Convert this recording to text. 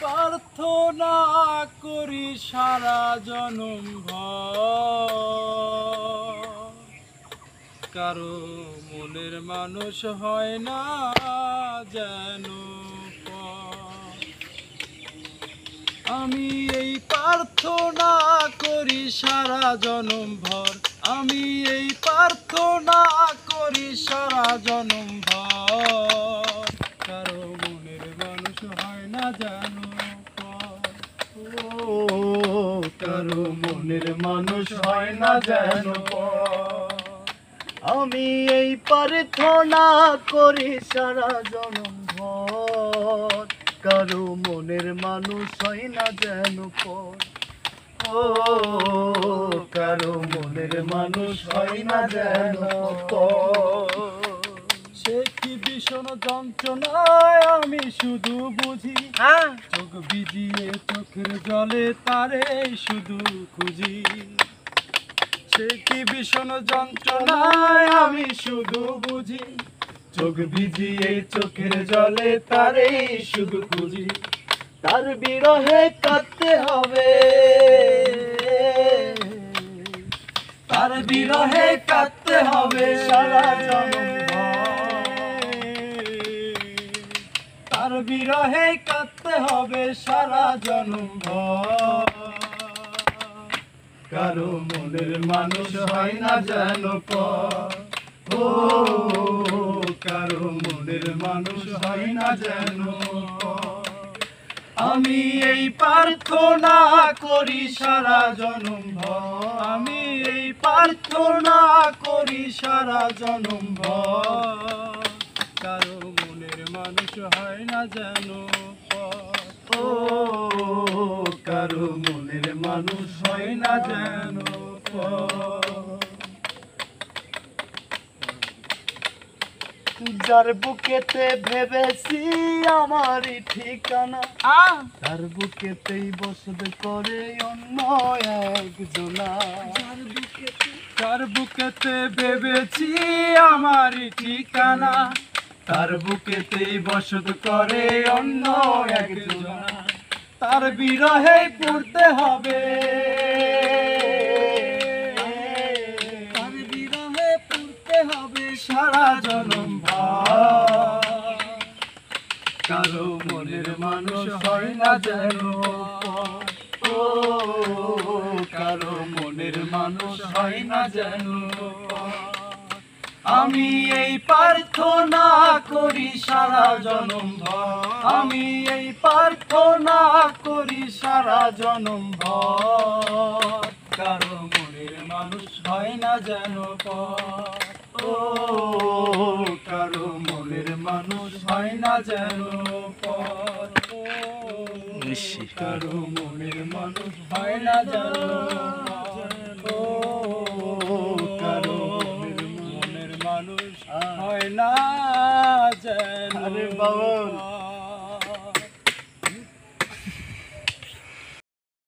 প্রার্থনা করি সারা জনম কারও মনের মানুষ হয় না যেন। আমি এই প্রার্থনা করি সারা জনম ভর। আমি এই প্রার্থনা করি সারা জনম ভর। মনের মানুষ হয় না জানো কারও মনের মানুষ হয় না যেন আমি এই প্রার্থনা করি সারা জনম ভর। কারও মনের মানুষ হয় না যেন পর। ও কারও মনের মানুষ হয় না যেন। সে কি ভীষণ যন্ত্রণায় আমি শুধু বুঝি। হ্যাঁ। চোখ ভিজিয়ে চোখের জলে তারে শুধু খুঁজি। সে কি ভীষণ যন্ত্রণায় আমি শুধু বুঝি। চোখ ভিজিয়ে চোখের জলে তারে শুধু খুঁজি। তার বিরহে কাঁদতে হবে। তার বিরহে কাঁদতে হবে। সারা জনম তার বিরহে কাঁদতে হবে সারা জনম কারও মনের মানুষ হয় না যেন ও কারও মনের মানুষ হয় না যেন। আমি এই প্রার্থনা করি সারা জনম আমি এই প্রার্থনা করি সারা জনম। কারও মনের মানুষ হয় না যেন। ও, কারও মনের মানুষ হয় না যেন পর। যার বুকেতে ভেবেছি আমারই ঠিকানা। তার বুকেতেই বসত করে অন্য একজনা। তার বুকেতে ভেবেছি আমার ঠিকানা। তার বুকেতেই বসত করে অন্য একজন। তার বিরহে পড়তে হবে। সারা জনম। কারও মনের মানুষ হয় না যেন ও, কারও মনের মানুষ হয় না যেন আমি এই প্রার্থনা করি সারা জনম আমি এই প্রার্থনা করি সারা জনম। কারও মনের মানুষ হয় না যেন। ও কারও মনের মানুষ হয় না যেন কারও মনের মানুষ হয় না যেন কারও মনের মনের মানুষ হয় না যেন বাবা।